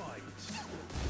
Fight.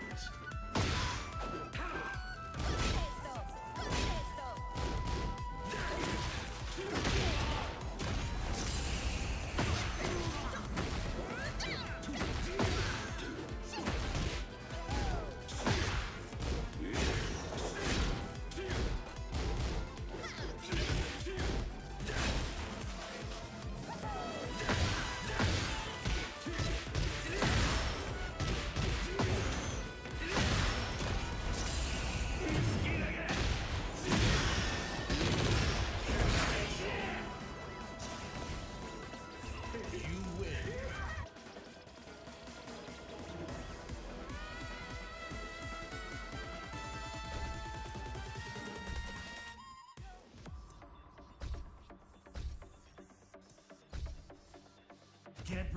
minds.